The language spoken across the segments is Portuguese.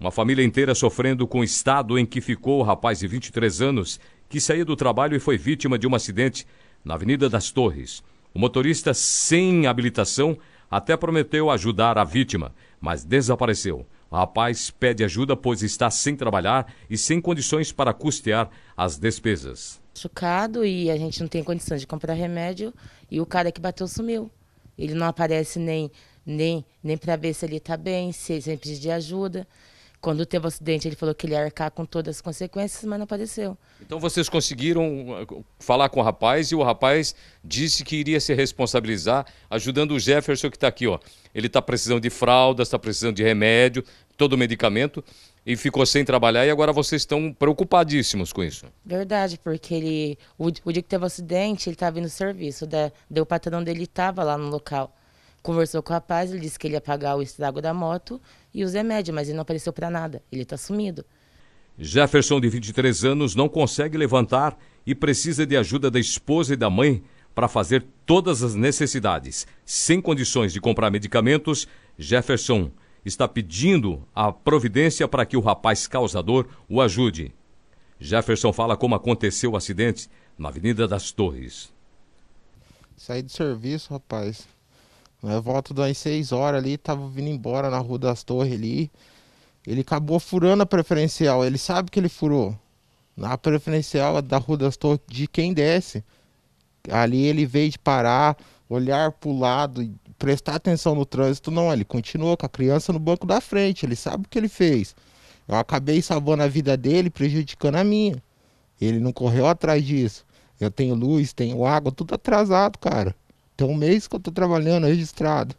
Uma família inteira sofrendo com o estado em que ficou o rapaz de 23 anos que saía do trabalho e foi vítima de um acidente na Avenida das Torres. O motorista, sem habilitação, até prometeu ajudar a vítima, mas desapareceu. O rapaz pede ajuda pois está sem trabalhar e sem condições para custear as despesas. Chocado e a gente não tem condições de comprar remédio e o cara que bateu sumiu. Ele não aparece nem nem nem para ver se ele está bem, se ele precisa de ajuda. Quando teve o acidente, ele falou que ele ia arcar com todas as consequências, mas não apareceu. Então vocês conseguiram uh, falar com o rapaz e o rapaz disse que iria se responsabilizar ajudando o Jefferson que está aqui, ó. Ele está precisando de fraldas, está precisando de remédio, todo o medicamento e ficou sem trabalhar e agora vocês estão preocupadíssimos com isso. Verdade, porque ele o, o dia que teve o acidente, ele estava indo no serviço, da, o patrão dele estava lá no local conversou com o rapaz, ele disse que ele ia pagar o estrago da moto e os remédios, mas ele não apareceu para nada. Ele está sumido. Jefferson, de 23 anos, não consegue levantar e precisa de ajuda da esposa e da mãe para fazer todas as necessidades. Sem condições de comprar medicamentos, Jefferson está pedindo a providência para que o rapaz causador o ajude. Jefferson fala como aconteceu o acidente na Avenida das Torres. Saí do serviço, rapaz. Eu volto das 6 horas ali, tava vindo embora na Rua das Torres ali. Ele acabou furando a preferencial. Ele sabe que ele furou. Na preferencial da Rua das Torres, de quem desce. Ali ele veio de parar, olhar pro lado, prestar atenção no trânsito. Não, ele continuou com a criança no banco da frente. Ele sabe o que ele fez. Eu acabei salvando a vida dele, prejudicando a minha. Ele não correu atrás disso. Eu tenho luz, tenho água, tudo atrasado, cara. Tem um mês que eu tô trabalhando registrado.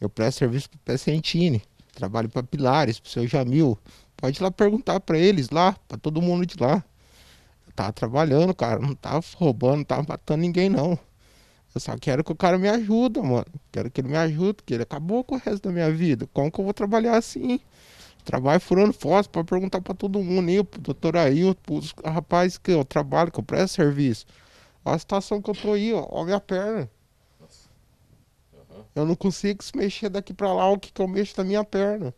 Eu presto serviço pro Pecentini, trabalho para Pilares, pro seu Jamil. Pode ir lá perguntar para eles lá, para todo mundo de lá. Eu tava trabalhando, cara, não tava roubando, não tava matando ninguém não. Eu só quero que o cara me ajude, mano. Quero que ele me ajude, porque ele acabou com o resto da minha vida. Como que eu vou trabalhar assim? Trabalho furando fósforo para perguntar para todo mundo, eu, pro doutor Ailton, pros rapazes que eu trabalho, que eu presto serviço. Olha a situação que eu tô aí, ó, olha a minha perna. Eu não consigo se mexer daqui para lá o que, que eu mexo na minha perna.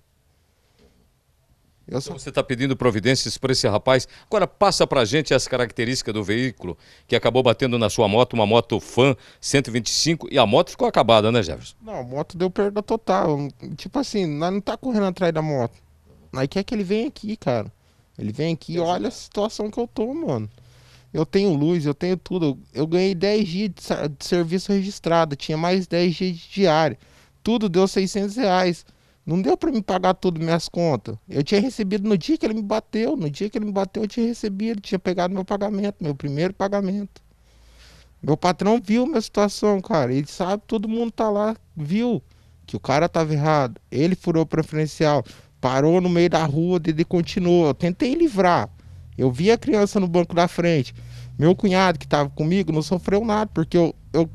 Só... Então você está pedindo providências para esse rapaz. Agora passa para a gente as características do veículo que acabou batendo na sua moto, uma moto Fan 125, e a moto ficou acabada, né, Jefferson? Não, a moto deu perda total. Tipo assim, nós não tá correndo atrás da moto. Nós quer que ele venha aqui, cara. Ele vem aqui e olha a situação que eu tô, mano. Eu tenho luz, eu tenho tudo. Eu ganhei 10 dias de serviço registrado, tinha mais 10 dias de diário. Tudo deu 600 reais. Não deu para me pagar tudo minhas contas. Eu tinha recebido no dia que ele me bateu. No dia que ele me bateu, eu tinha recebido, tinha pegado meu pagamento, meu primeiro pagamento. Meu patrão viu minha situação, cara. Ele sabe, todo mundo tá lá, viu que o cara tava errado. Ele furou o preferencial, parou no meio da rua, ele continuou. Eu tentei livrar. Eu vi a criança no banco da frente. Meu cunhado que estava comigo não sofreu nada, porque eu, eu,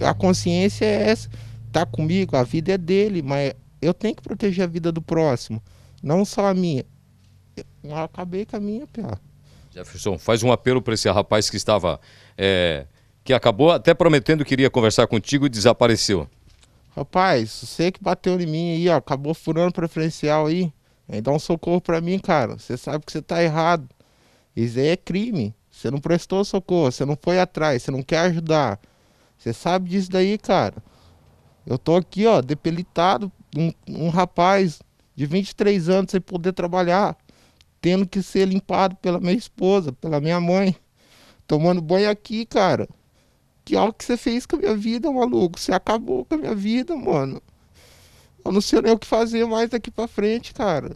a consciência é essa. Tá comigo, a vida é dele, mas eu tenho que proteger a vida do próximo, não só a minha. Eu acabei com a minha, pior. Jefferson, faz um apelo para esse rapaz que estava. É, que acabou até prometendo que iria conversar contigo e desapareceu. Rapaz, você que bateu em mim aí, ó, acabou furando preferencial aí. Aí dá um socorro para mim, cara. Você sabe que você tá errado. Isso aí é crime. Você não prestou socorro, você não foi atrás, você não quer ajudar. Você sabe disso daí, cara. Eu tô aqui, ó, depelitado, um, um rapaz de 23 anos sem poder trabalhar, tendo que ser limpado pela minha esposa, pela minha mãe, tomando banho aqui, cara. Que o que você fez com a minha vida, maluco. Você acabou com a minha vida, mano. Eu não sei nem o que fazer mais daqui pra frente, cara.